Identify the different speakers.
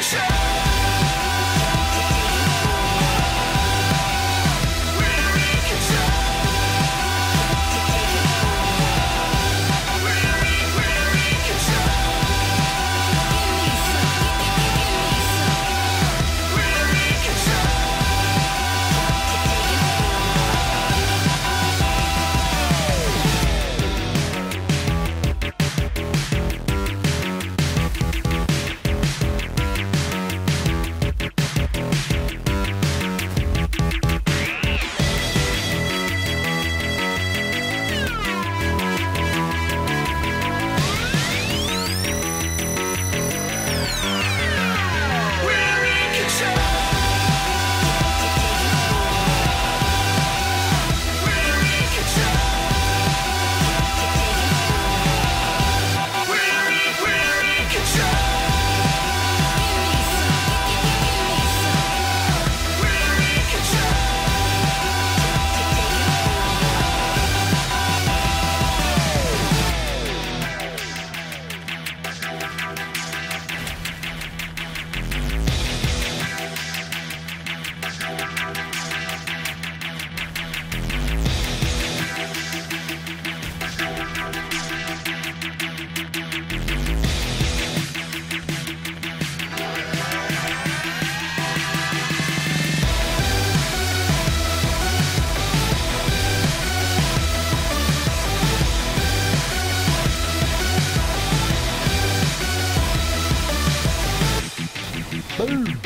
Speaker 1: future Boom.